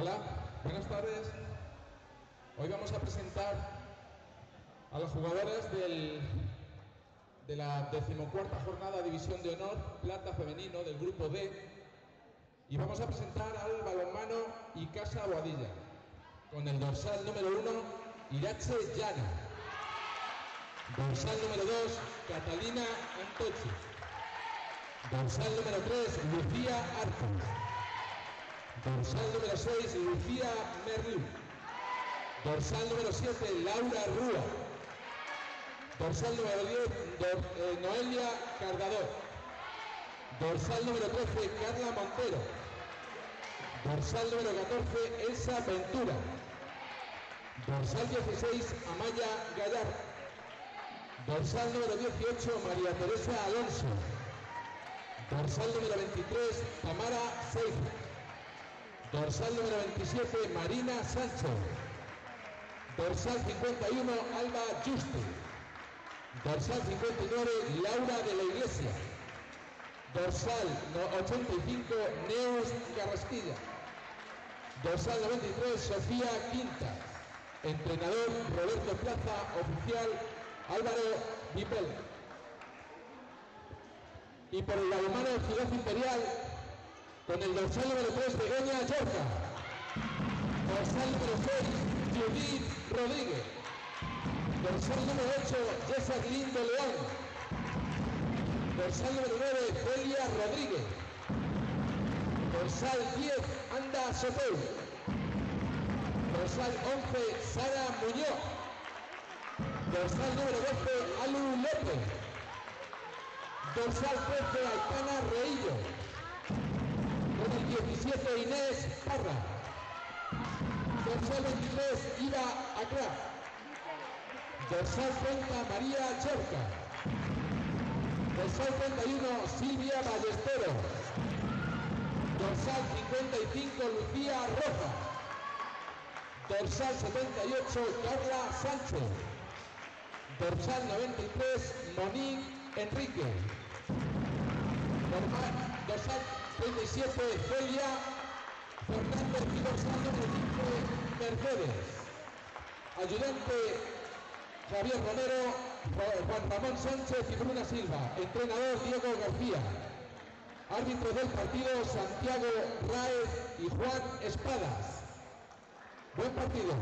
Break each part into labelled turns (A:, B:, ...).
A: Hola, buenas tardes. Hoy vamos a presentar a los jugadores del, de la decimocuarta jornada División de Honor Plata Femenino del Grupo B y vamos a presentar al balonmano Icasa Boadilla con el dorsal número uno Irache Llana, dorsal número dos Catalina Antochi, dorsal número tres Lucía Arcos, dorsal número seis Lucía Merlú, dorsal número siete Laura Rúa, dorsal número 10 eh, Noelia Cargador, dorsal número 13 Carla Montero, dorsal número 14 Elsa Ventura, dorsal 16 Amaya Gallar, dorsal número 18 María Teresa Alonso, dorsal número 23 Tamara Seifa, dorsal número 27 Marina Sánchez, dorsal 51 Alba Juste, dorsal 59 Laura de la Iglesia, dorsal 85 Neus Carrasquilla, dorsal 93 Sofía Quinta, entrenador Roberto Plaza, oficial Álvaro Vipel. Y por el balonmano Ciudad Imperial, con el dorsal número 3 Begoña Yorca, dorsal número 6 Judith Rodríguez, dorsal número 8 Jacqueline de León, dorsal número 9 Celia Rodríguez, dorsal 10 Anda Soteu, dorsal 11 Sara Muñoz, dorsal número 12 Alu López, dorsal 13 Aitana Reillo, con el 17 Inés Parra, dorsal 23 Ira Acra, dorsal 30 María Chorca, dorsal 31 Silvia Ballesteros, dorsal 55 Lucía Roja, dorsal 78 Carla Sánchez, dorsal 93 Monique Enrique, dorsal 37 Celia Fernández y dorsal 95 Mercedes, ayudante Javier Romero, Juan Ramón Sánchez y Bruna Silva, entrenador Diego García, árbitro del partido Santiago Raez y Juan Espadas. Buen partido.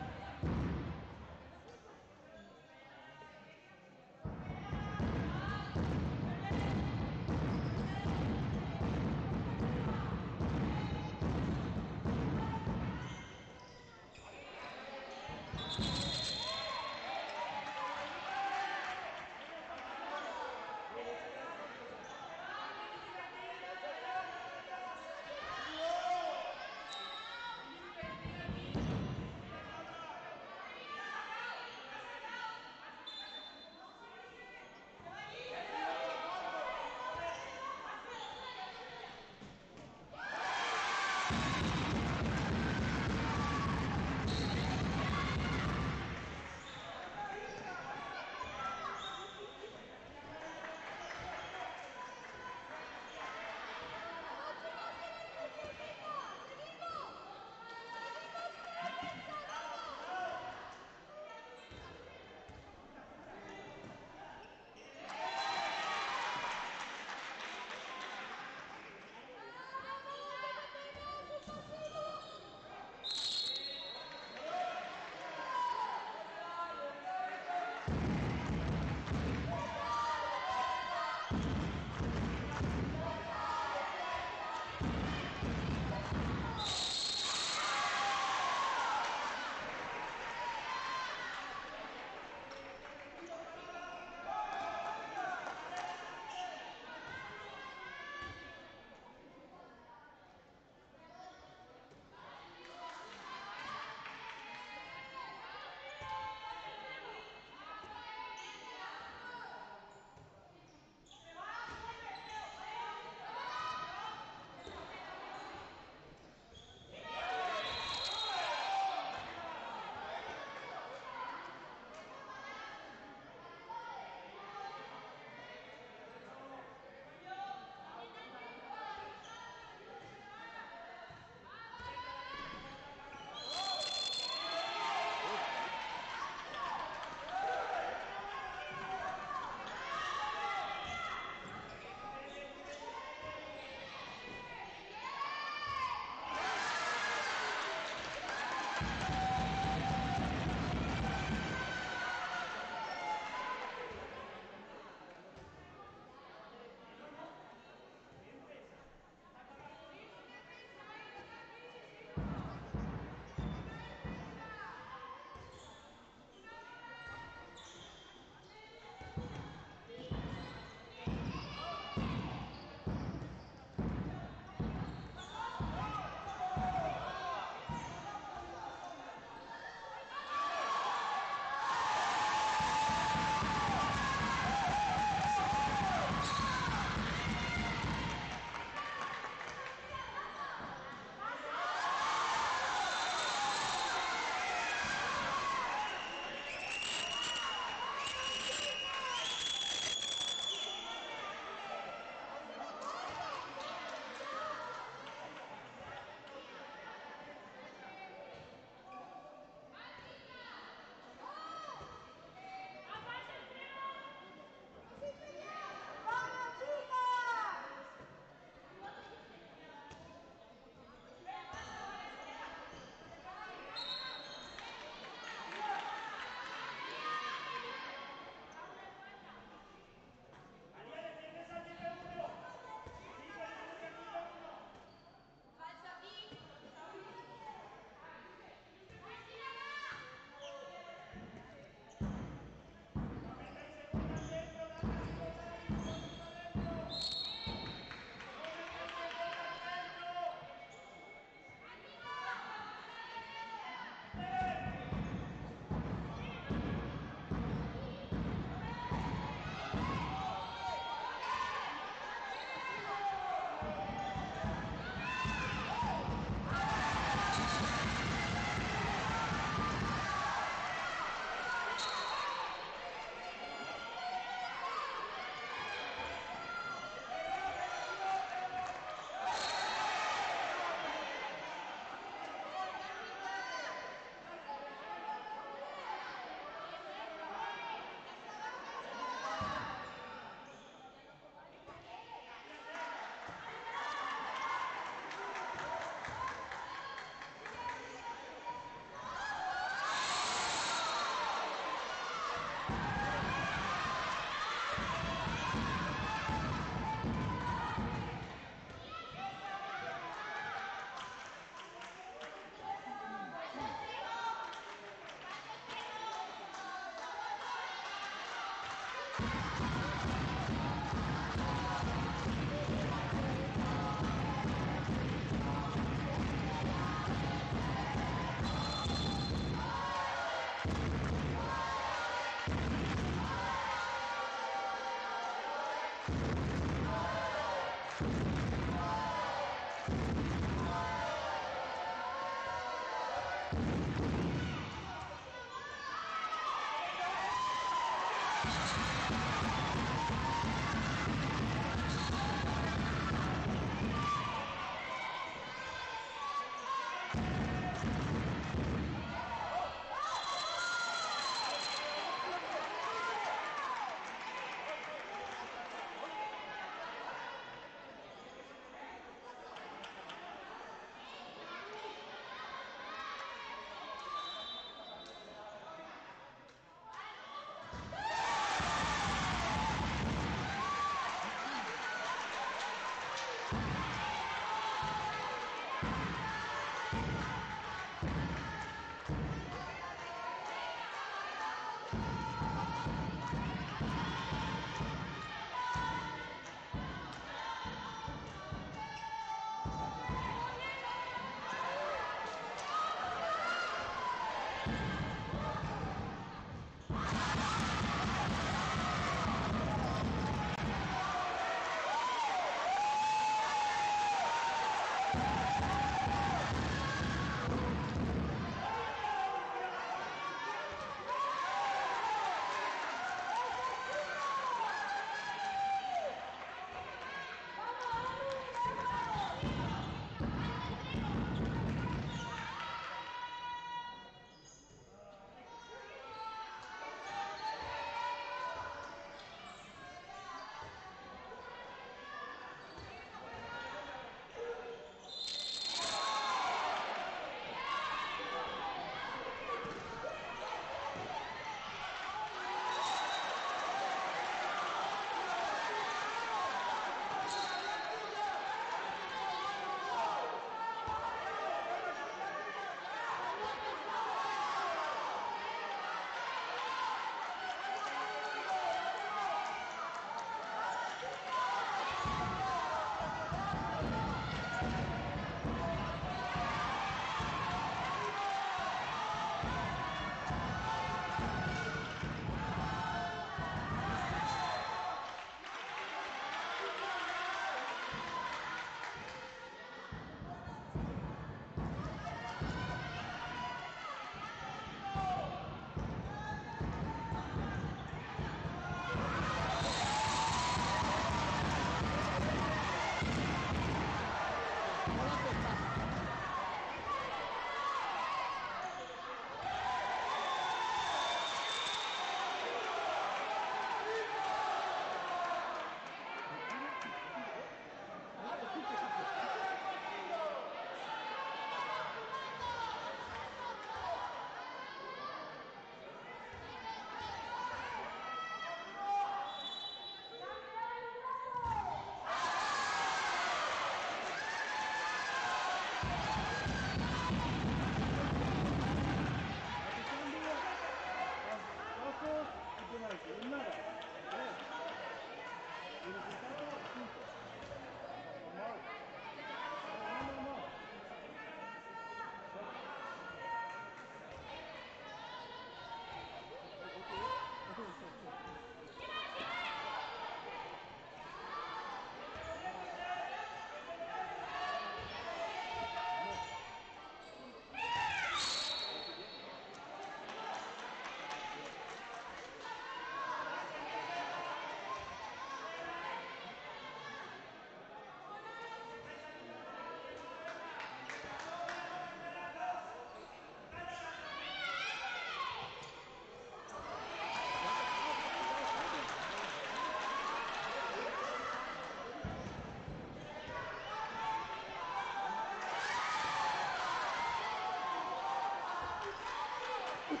A: you